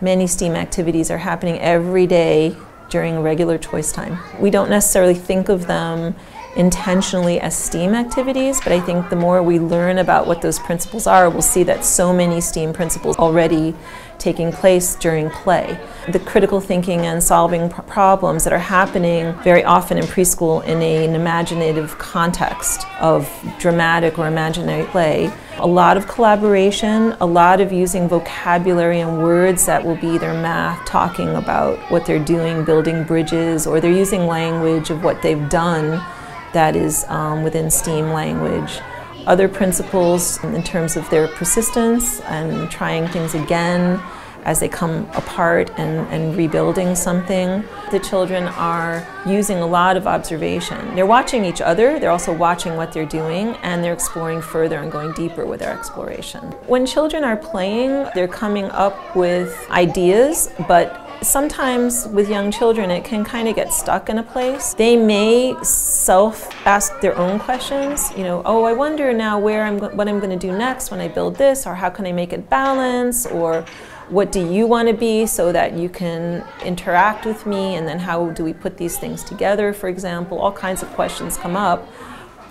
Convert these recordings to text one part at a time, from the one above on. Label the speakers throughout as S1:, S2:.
S1: many STEAM activities are happening every day during regular choice time. We don't necessarily think of them intentionally as STEAM activities, but I think the more we learn about what those principles are, we'll see that so many STEAM principles already taking place during play. The critical thinking and solving pr problems that are happening very often in preschool in a, an imaginative context of dramatic or imaginary play. A lot of collaboration, a lot of using vocabulary and words that will be either math, talking about what they're doing, building bridges, or they're using language of what they've done that is um, within STEAM language. Other principles in terms of their persistence and trying things again as they come apart and, and rebuilding something. The children are using a lot of observation. They're watching each other, they're also watching what they're doing, and they're exploring further and going deeper with their exploration. When children are playing, they're coming up with ideas, but sometimes with young children it can kind of get stuck in a place. They may self ask their own questions you know oh i wonder now where i'm what i'm going to do next when i build this or how can i make it balance or what do you want to be so that you can interact with me and then how do we put these things together for example. All kinds of questions come up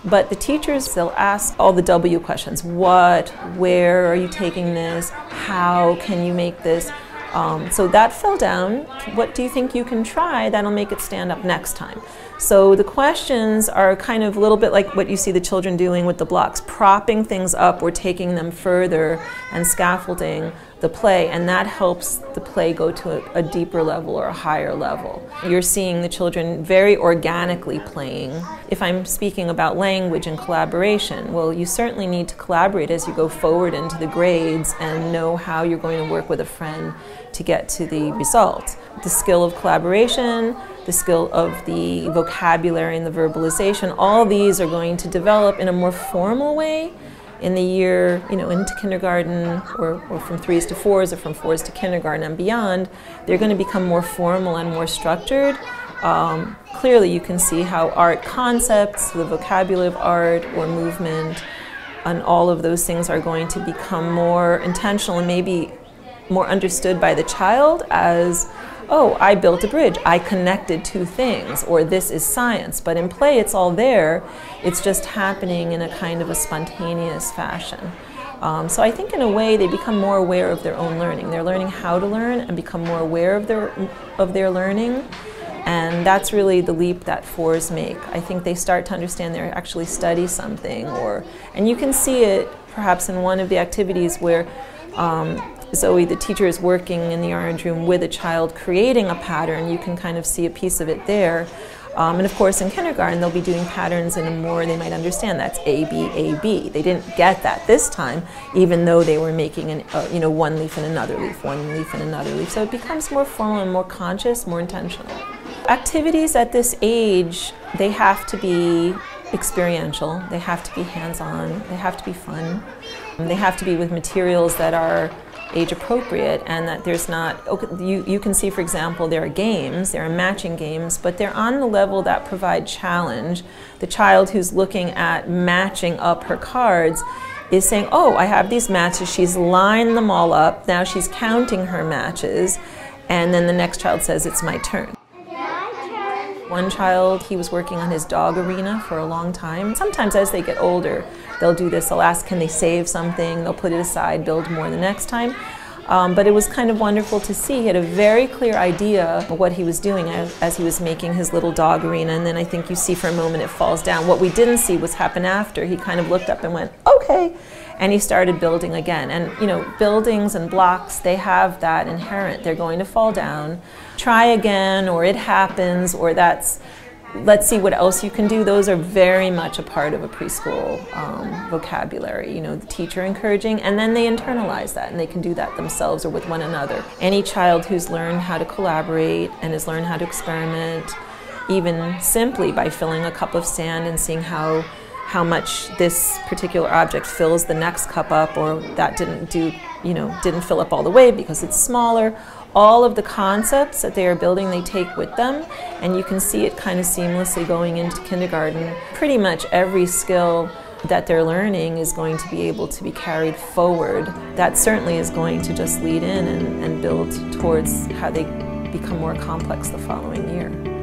S1: but the teachers they'll ask all the w questions. What where are you taking this? How can you make this um, so that fell down. What do you think you can try that'll make it stand up next time? So the questions are kind of a little bit like what you see the children doing with the blocks, propping things up or taking them further and scaffolding the play, and that helps the play go to a, a, deeper level or a higher level. You're seeing the children very organically playing. If I'm speaking about language and collaboration, well, you certainly need to collaborate as you go forward into the grades and know how you're going to work with a friend to get to the result. The skill of collaboration, the skill of the vocabulary and the verbalization, all these are going to develop in a more formal way in the year, you know, into kindergarten or, or from threes to fours or from fours to kindergarten and beyond, they're going to become more formal and more structured. Um, clearly, you can see how art concepts, the vocabulary of art or movement, and all of those things are going to become more intentional and maybe more understood by the child as oh, I built a bridge, I connected two things, or this is science. But in play, it's all there, it's just happening in a kind of a spontaneous fashion. Um, so I think in a way they become more aware of their own learning. They're learning how to learn and become more aware of their, of their learning. And that's really the leap that fours make. I think they start to understand they actually study something, or and you can see it perhaps in one of the activities where um, Zoe, the teacher, is working in the orange room with a child creating a pattern. You can kind of see a piece of it there. Um, and of course, in kindergarten, they'll be doing patterns in a more they might understand. That's A, B, A, B. They didn't get that this time, even though they were making an, uh, you know, one leaf and another leaf, one leaf and another leaf. So it becomes more formal and more conscious, more intentional. Activities at this age, they have to be experiential, they have to be hands-on, they have to be fun, they have to be with materials that are age appropriate and that there's not, you, you can see for example there are games, there are matching games, but they're on the level that provide challenge. The child who's looking at matching up her cards is saying, oh, I have these matches, she's lined them all up, now she's counting her matches, and then the next child says, it's my turn. One child, he was working on his dog arena for a long time. Sometimes as they get older, they'll do this. They'll ask, can they save something? They'll put it aside, build more the next time. Um, but it was kind of wonderful to see. He had a very clear idea of what he was doing as, as, he was making his little dog arena. And then I think you see for a moment it falls down. What we didn't see was happen after. He kind of looked up and went, okay. And he started building again. And, you know, buildings and blocks, they have that inherent. They're going to fall down try again or it happens or that's let's see what else you can do those are very much a part of a preschool um, vocabulary you know the teacher encouraging and then they internalize that and they can do that themselves or with one another any child who's learned how to collaborate and has learned how to experiment even simply by filling a cup of sand and seeing how how much this particular object fills the next cup up or that didn't do you know didn't fill up all the way because it's smaller all of the concepts that they are building they take with them and you can see it kind of seamlessly going into kindergarten. Pretty much every skill that they're learning is going to be able to be carried forward, that certainly is going to just lead in and, and build towards how they become more complex the following year.